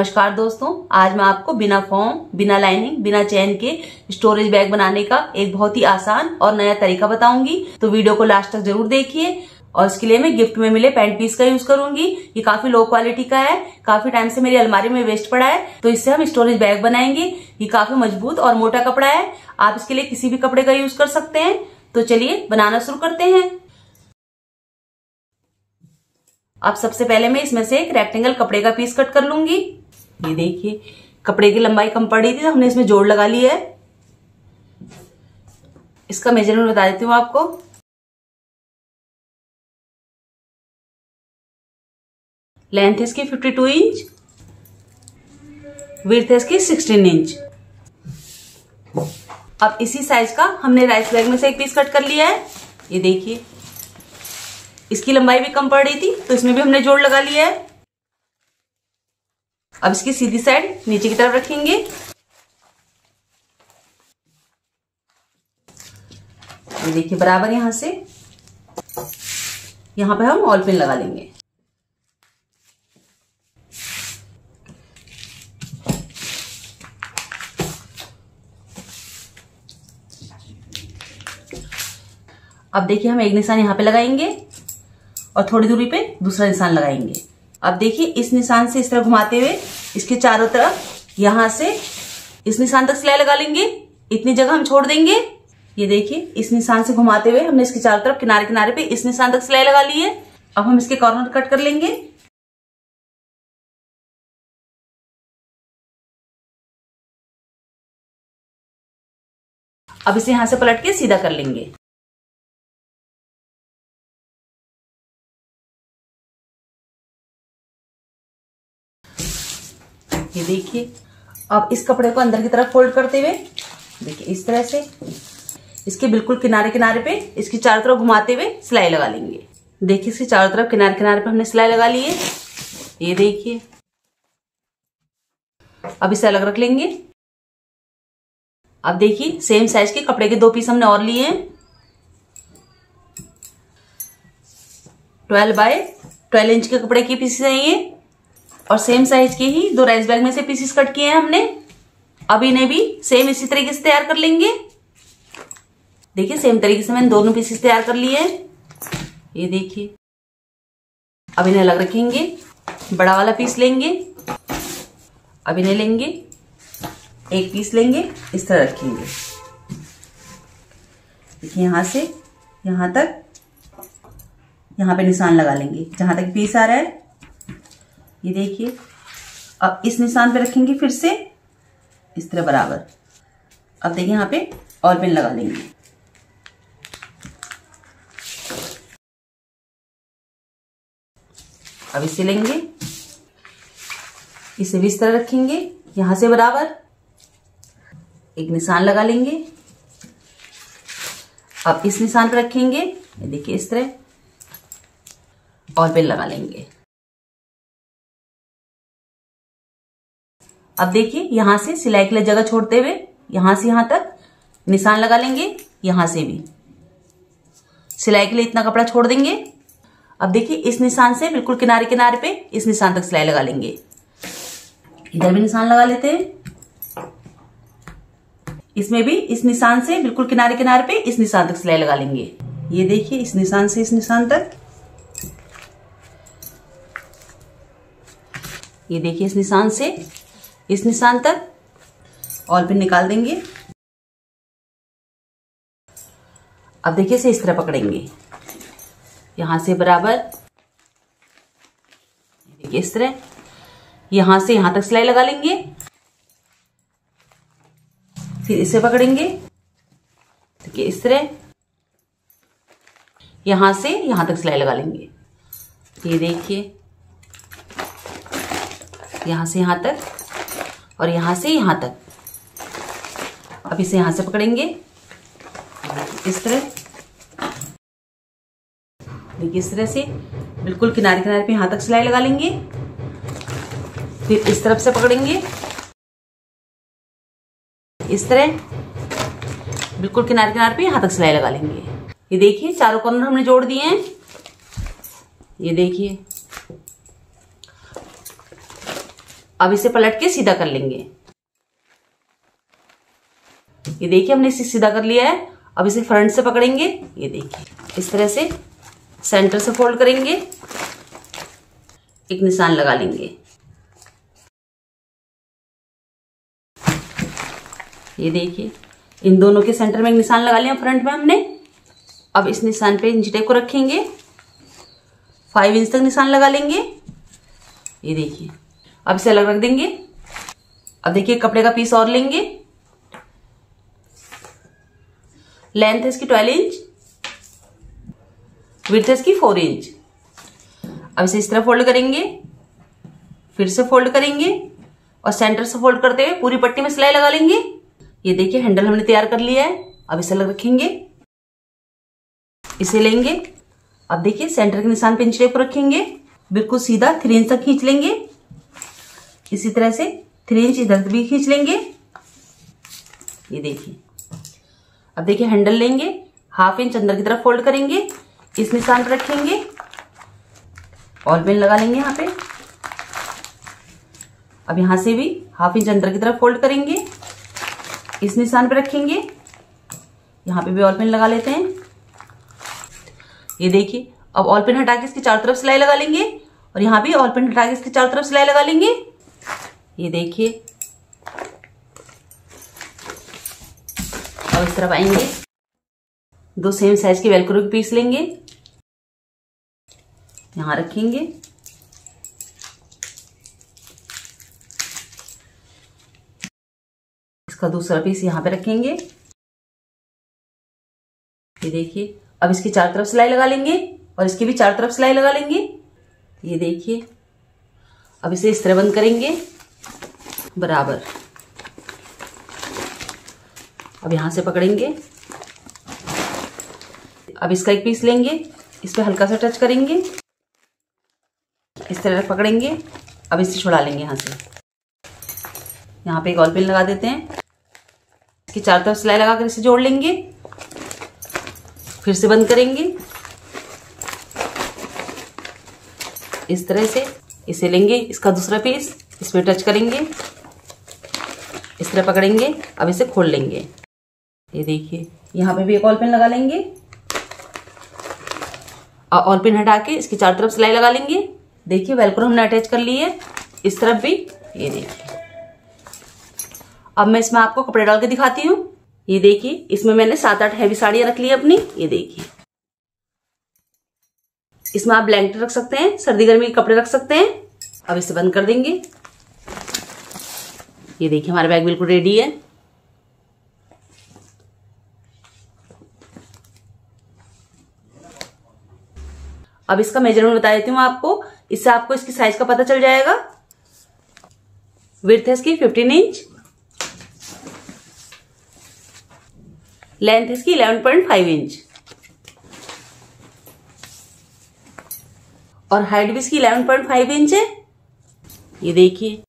नमस्कार दोस्तों, आज मैं आपको बिना फॉर्म बिना लाइनिंग बिना चैन के स्टोरेज बैग बनाने का एक बहुत ही आसान और नया तरीका बताऊँगी। तो वीडियो को लास्ट तक ज़रूर देखिए और इसके लिए मैं गिफ्ट में मिले पैंट पीस का यूज़ करूँगी। ये काफ़ी लो क्वालिटी का है, काफ़ी टाइम से मेरी अलमारी में वेस्ट पड़ा है तो इससे हम स्टोरेज बैग बनाएँगे। ये काफ़ी मज़बूत और मोटा कपड़ा है, आप इसके लिए किसी भी कपड़े का यूज़ कर सकते हैं। तो चलिए बनाना शुरू करते हैं। अब सबसे पहले मैं इसमें से एक रेक्टेंगल कपड़े का पीस कट कर लूँगी। ये देखिए, कपड़े की लंबाई कम पड़ी थी तो हमने इसमें जोड़ लगा लिया है। इसका मेज़रमेंट बता देती हूँ आपको। लेंथ इसकी 52 इंच विर्थ इसकी 16 इंच अब इसी साइज़ का हमने राइस बैग में से एक पीस कट कर लिया है। ये देखिए, इसकी लंबाई भी कम पड़ रही थी तो इसमें भी हमने जोड़ लगा लिया है। अब इसकी सीधी साइड नीचे की तरफ़ रखेंगे। ये देखिए, बराबर यहाँ से। यहाँ पर हम ऑल पिन लगा लेंगे। अब देखिए, हम एक निशान यहाँ पे लगाएँगे और थोड़ी दूरी पे दूसरा निशान लगाएँगे। अब देखिए, इस निशान से इस तरह घुमाते हुए, इसके चारों तरफ़, यहाँ से इस निशान तक सिलाई लगा लेंगे। इतनी जगह हम छोड़ देंगे। ये देखिए, इस निशान से घुमाते हुए हमने इसके चारों तरफ़ किनारे किनारे पे इस निशान तक सिलाई लगा ली है। अब हम इसके कॉर्नर कट कर लेंगे। अब इसे यहाँ से पलट के सीधा कर लेंगे। ये देखिए। अब इस कपड़े को अंदर की तरफ़ फोल्ड करते हुए, देखिए इस तरह से, इसके बिल्कुल किनारे किनारे पे, इसकी चारों तरफ़ घुमाते हुए सिलाई लगा लेंगे। देखिए इसके चारों तरफ़ किनारे किनारे पे हमने सिलाई लगा ली है। ये देखिए। अब इसे अलग रख लेंगे। अब देखिए सेम साइज़ के कपड़े के दो पीस हमने और लिए हैं। ट्वेल्व बाय ट्वेल्व इंच के कपड़े की पीस है ये। और सेम साइज़ के ही दो राइस बैग में से पीसेस कट किए हैं हमने। अब इन्हें भी सेम इसी तरीके से तैयार कर लेंगे। देखिए सेम तरीके से मैंने दोनों पीसेस तैयार कर लिए ये देखिए। अब इन्हें अलग रखेंगे। बड़ा वाला पीस लेंगे। अब इन्हें लेंगे। एक पीस लेंगे। इस तरह रखेंगे। देखिए, यहाँ से, यहाँ तक, यहाँ पे निशान लगा लेंगे। जहाँ तक पीस आ रहा है ये देखिए। अब इस निशान पे रखेंगे फिर से। इस तरह बराबर। अब देखिए यहाँ पे और पिन लगा लेंगे। अब इसे लेंगे। इसे भी इस तरह रखेंगे। यहाँ से बराबर। एक निशान लगा लेंगे। अब इस निशान पर रखेंगे। देखिए इस तरह। और पिन लगा लेंगे। अब देखिए, यहाँ से सिलाई के लिए जगह छोड़ते हुए, यहाँ से यहाँ तक निशान लगा लेंगे, यहाँ से भी। सिलाई के लिए इतना कपड़ा छोड़ देंगे। अब देखिए, इस निशान से बिल्कुल किनारे किनारे पे इस निशान तक सिलाई लगा लेंगे। इधर भी निशान लगा लेते हैं। इसमें भी इस निशान से बिल्कुल किनारे किनारे पे इस निशान तक सिलाई लगा लेंगे। ये देखिए, इस निशान से इस निशान तक। ये देखिए, इस निशान से इस निशान तक और फिर निकाल देंगे। अब देखिए इसे इस तरह पकड़ेंगे। यहाँ से बराबर देखिए इस तरह, यहाँ से यहाँ तक सिलाई लगा लेंगे। फिर इसे पकड़ेंगे। देखिए इस तरह, यहाँ से यहाँ तक सिलाई लगा लेंगे। ये देखिए, यहाँ से यहाँ तक। और यहाँ से यहाँ तक। अब इसे यहाँ से पकड़ेंगे। इस तरह। देखिए, इस तरह से बिल्कुल किनारे किनारे पे यहाँ तक सिलाई लगा लेंगे। फिर इस तरफ़ से पकड़ेंगे। इस तरह बिल्कुल किनारे किनारे पे यहाँ तक सिलाई लगा लेंगे। ये देखिए, चारों कॉर्नर हमने जोड़ दिए हैं। ये देखिए। अब इसे पलट के सीधा कर लेंगे। ये देखिए, हमने इसे सीधा कर लिया है। अब इसे फ्रंट से पकड़ेंगे। ये देखिए, इस तरह से सेंटर से फोल्ड करेंगे। एक निशान लगा लेंगे। ये देखिए, इन दोनों के सेंटर में एक निशान लगा लिया फ्रंट में हमने। अब इस निशान पे इंच टेप को रखेंगे। फाइव इंच तक निशान लगा लेंगे। ये देखिए अब इसे अलग रख देंगे। अब देखिए, कपड़े का पीस और लेंगे। लेंथ है इसकी ट्वेल्व इंच विथ है इसकी फोर इंच अब इसे इस तरह फोल्ड करेंगे। फिर से फोल्ड करेंगे। और सेंटर से फोल्ड करते हुए पूरी पट्टी में सिलाई लगा लेंगे। ये देखिए हैंडल हमने तैयार कर लिया है। अब इसे अलग रखेंगे। इसे लेंगे। अब देखिए सेंटर के निशान पे इंच रखेंगे। बिल्कुल सीधा थ्री इंच तक खींच लेंगे। इसी तरह से थ्री इंच इधर भी खींच लेंगे। ये देखिए। अब देखिए हैंडल लेंगे हाफ़ इंच अंदर की तरफ़ फोल्ड करेंगे इस निशान पर रखेंगे ऑल पेन लगा लेंगे यहाँ पे। अब यहाँ से भी हाफ़ इंच अंदर की तरफ़ फोल्ड करेंगे इस निशान पर रखेंगे। यहाँ पे भी ऑल पेन लगा लेते हैं। ये देखिए, अब ऑल पेन हटा के इसकी चार तरफ़ सिलाई लगा लेंगे और यहाँ भी ऑल पेन हटा के इसकी चार तरफ़ सिलाई लगा लेंगे। ये देखिए। अब इस तरफ़ आएँगे। दो सेम साइज़ के वेलक्रो के पीस लेंगे। यहाँ रखेंगे। इसका दूसरा पीस यहाँ पे रखेंगे। ये देखिए। अब इसकी चार तरफ़ सिलाई लगा लेंगे और इसकी भी चार तरफ़ सिलाई लगा लेंगे। ये देखिए। अब इसे इस तरह बंद करेंगे। बराबर। अब यहाँ से पकड़ेंगे। अब इसका एक पीस लेंगे, इस पर हल्का सा टच करेंगे। इस तरह पकड़ेंगे, अब इसे छुड़ा लेंगे यहाँ से। यहाँ पे एक ऑल पिन लगा देते हैं, इसकी चार तरफ़ सिलाई लगाकर इसे जोड़ लेंगे। फिर से बंद करेंगे। इस तरह से इसे लेंगे, इसका दूसरा पीस, इस पर टच करेंगे। इस तरह पकड़ेंगे, अब इसे खोल लेंगे। ये देखिए, यहाँ पे भी एक ऑल पिन लगा लेंगे। और ऑल पिन हटा के इसकी चार तरफ़ सिलाई लगा लेंगे। देखिए वेलक्रो हमने अटैच कर ली है। इस तरफ़ भी, ये देखिए। अब मैं इसमें आपको कपड़े डाल के दिखाती हूँ। ये देखिए, इसमें मैंने सात आठ हैवी साड़ियाँ रख ली अपनी। ये देखिए। इसमें आप ब्लैंकेट रख सकते हैं, सर्दी गर्मी के कपड़े रख सकते हैं। अब इसे बंद कर देंगे। ये देखिए, हमारा बैग बिल्कुल रेडी है। अब इसका मेज़रमेंट बता देती हूँ आपको, इससे आपको इसकी साइज़ का पता चल जाएगा। विर्थ है इसकी 15 इंच लेंथ इसकी 11.5 इंच और हाइट भी इसकी 11.5 इंच है। ये देखिए।